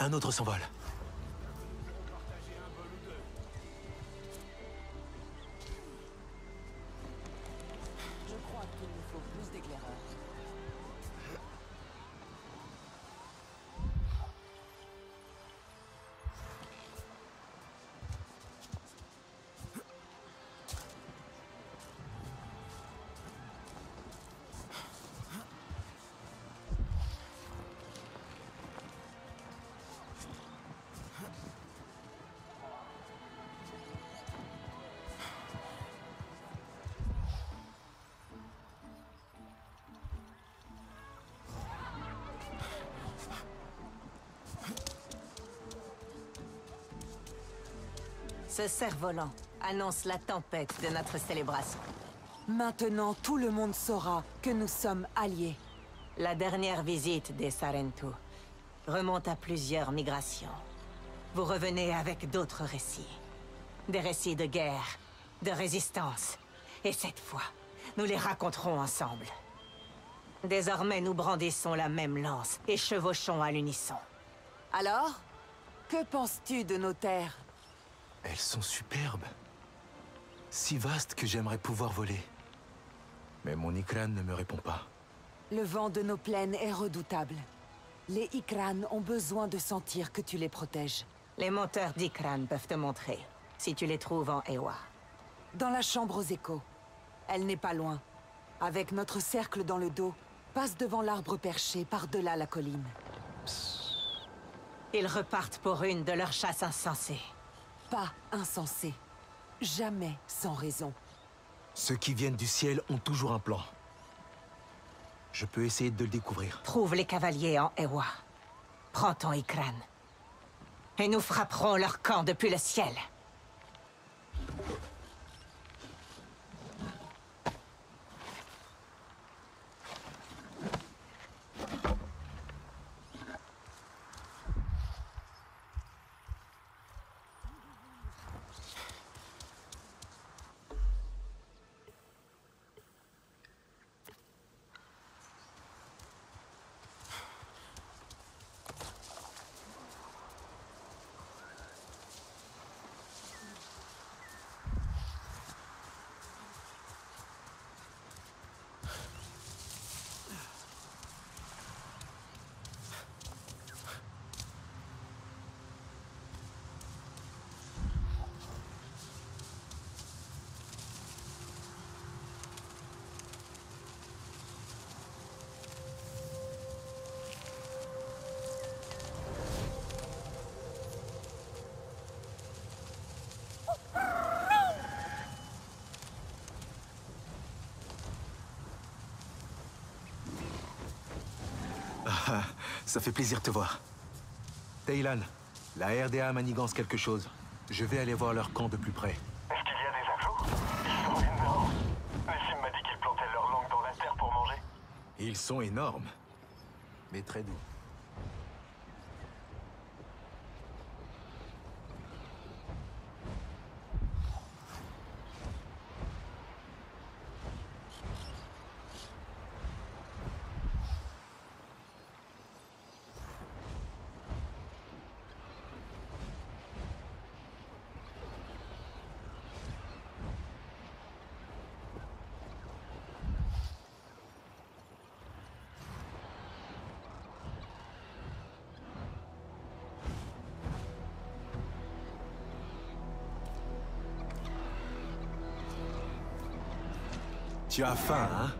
Un autre s'envole. Ce cerf-volant annonce la tempête de notre célébration. Maintenant, tout le monde saura que nous sommes alliés. La dernière visite des Sarentu remonte à plusieurs migrations. Vous revenez avec d'autres récits. Des récits de guerre, de résistance. Et cette fois, nous les raconterons ensemble. Désormais, nous brandissons la même lance et chevauchons à l'unisson. Alors Que penses-tu de nos terres? Elles sont superbes. Si vastes que j'aimerais pouvoir voler. Mais mon Ikran ne me répond pas. Le vent de nos plaines est redoutable. Les Ikran ont besoin de sentir que tu les protèges. Les monteurs d'Ikran peuvent te montrer, si tu les trouves en Ewa. Dans la chambre aux échos. Elle n'est pas loin. Avec notre cercle dans le dos, passe devant l'arbre perché par-delà la colline. Ils repartent pour une de leurs chasses insensées. Pas insensé. Jamais sans raison. Ceux qui viennent du ciel ont toujours un plan. Je peux essayer de le découvrir. Trouve les cavaliers en Ewa. Prends ton Ikran. Et nous frapperons leur camp depuis le ciel. Ça fait plaisir de te voir. Taylan, la RDA manigance quelque chose. Je vais aller voir leur camp de plus près. Est-ce qu'il y a des infos? Ils sont énormes. Nessim m'a dit qu'ils plantaient leur langue dans la terre pour manger. Ils sont énormes. Mais très doux. Tu as faim, hein?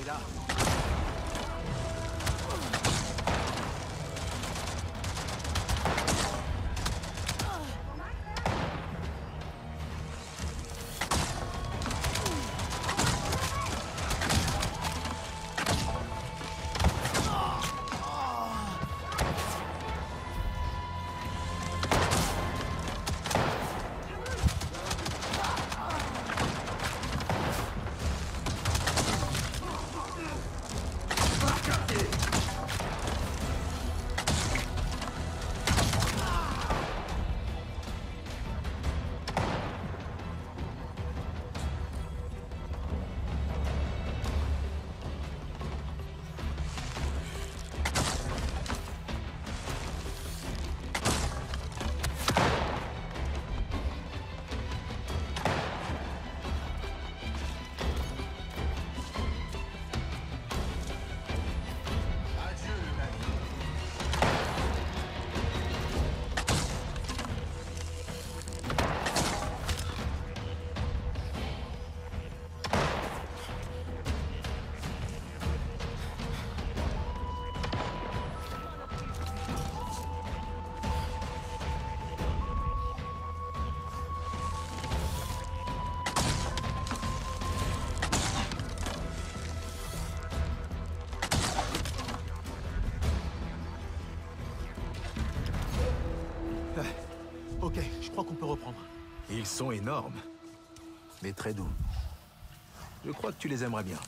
Terre pour énormes, mais très doux. Je crois que tu les aimerais bien.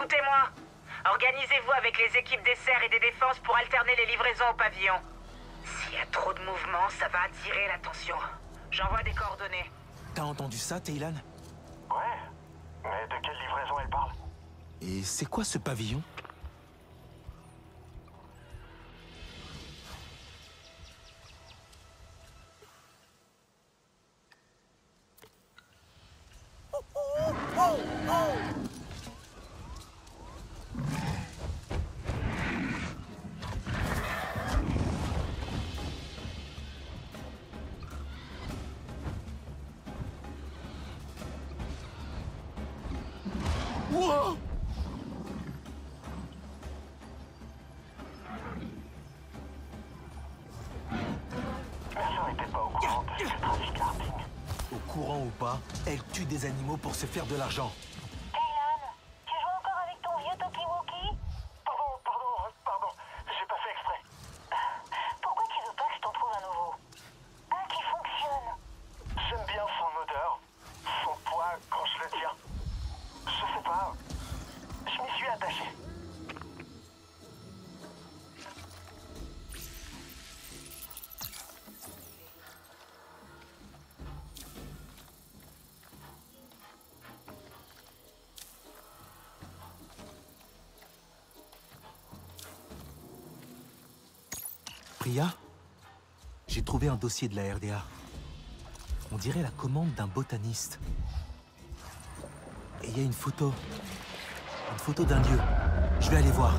Écoutez-moi. Organisez-vous avec les équipes des serres et des défenses pour alterner les livraisons au pavillon. S'il y a trop de mouvements, ça va attirer l'attention. J'envoie des coordonnées. T'as entendu ça, Taylan Ouais. Mais de quelle livraison elle parle? Et c'est quoi ce pavillon? Elle tue des animaux pour se faire de l'argent. J'ai trouvé un dossier de la RDA. On dirait la commande d'un botaniste. Et il y a une photo. Une photo d'un lieu. Je vais aller voir.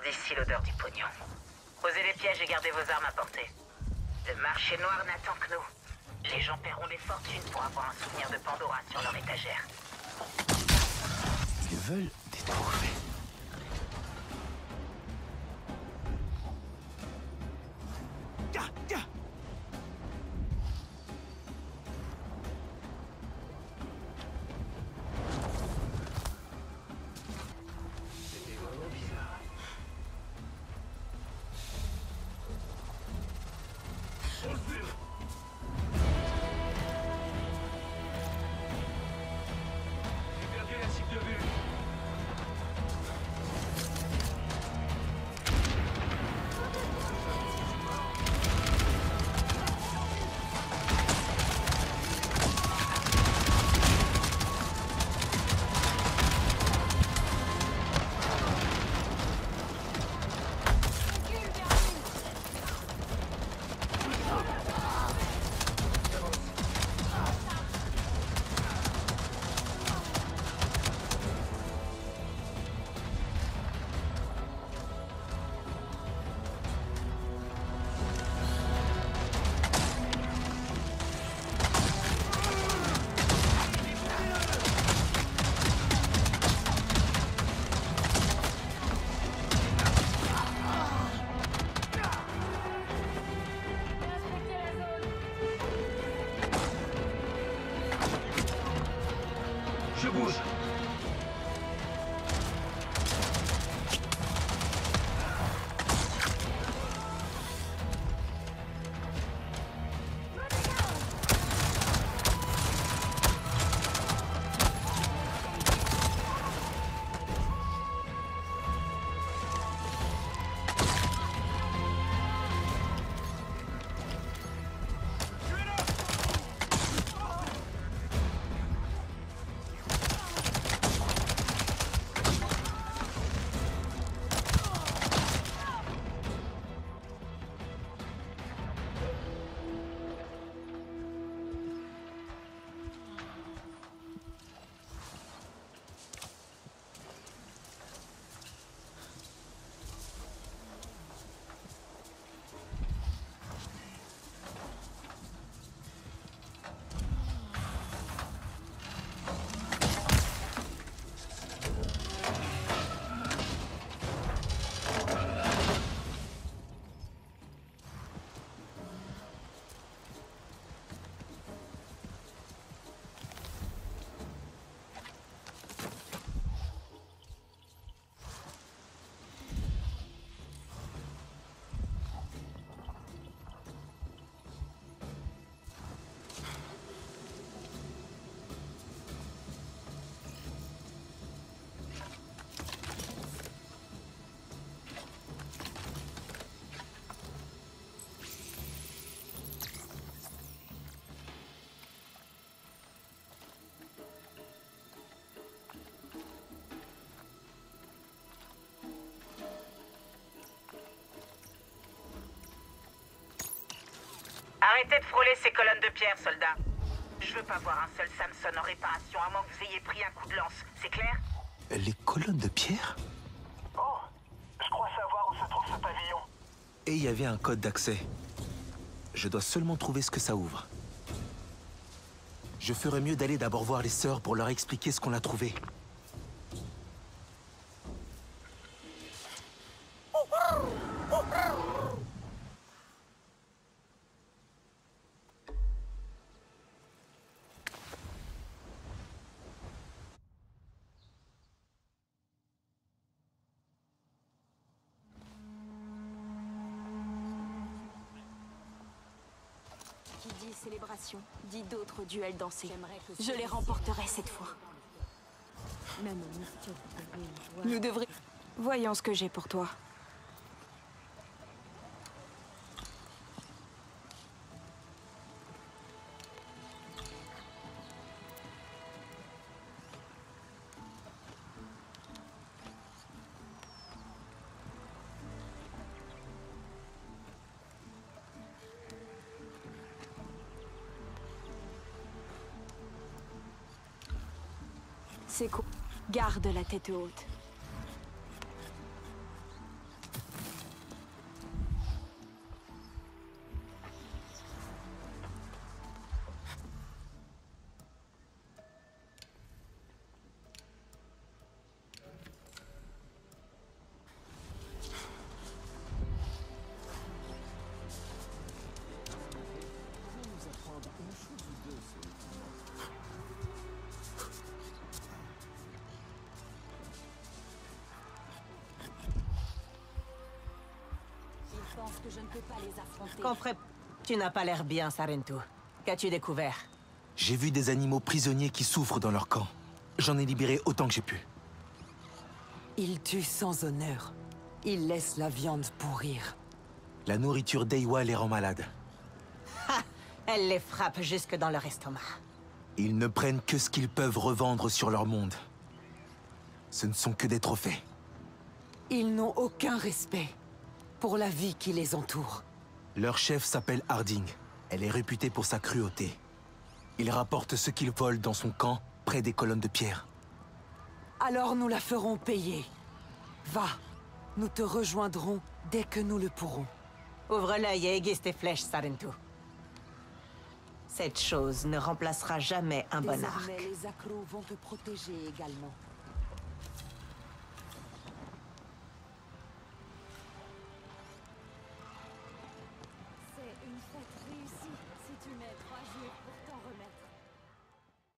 D'ici l'odeur du pognon. Posez les pièges et gardez vos armes à portée. Le marché noir n'attend que nous. Les gens paieront des fortunes pour avoir un souvenir de Pandora sur leur étagère. Ils veulent des trophées. Je Arrêtez de frôler ces colonnes de pierre, soldats. Je veux pas voir un seul Samson en réparation à moins que vous ayez pris un coup de lance. C'est clair? Les colonnes de pierre? Oh, je crois savoir où se trouve ce pavillon. Et il y avait un code d'accès. Je dois seulement trouver ce que ça ouvre. Je ferais mieux d'aller d'abord voir les sœurs pour leur expliquer ce qu'on a trouvé. Qui dit célébration, dit d'autres duels dansés. Je les remporterai cette fois. Nous devrions... Voyons ce que j'ai pour toi. Quoi Garde la tête haute. Peux pas les affronter. Compre- Tu n'as pas l'air bien, Sarentu. Qu'as-tu découvert? J'ai vu des animaux prisonniers qui souffrent dans leur camp. J'en ai libéré autant que j'ai pu. Ils tuent sans honneur. Ils laissent la viande pourrir. La nourriture d'Eiwa les rend malades. Elle les frappe jusque dans leur estomac. Ils ne prennent que ce qu'ils peuvent revendre sur leur monde. Ce ne sont que des trophées. Ils n'ont aucun respect pour la vie qui les entoure. Leur chef s'appelle Harding. Elle est réputée pour sa cruauté. Il rapporte ce qu'il vole dans son camp, près des colonnes de pierre. Alors nous la ferons payer. Va, nous te rejoindrons dès que nous le pourrons. Ouvre l'œil et aiguise tes flèches, Sarentu. Cette chose ne remplacera jamais un bon arc. Les accros vont te protéger également.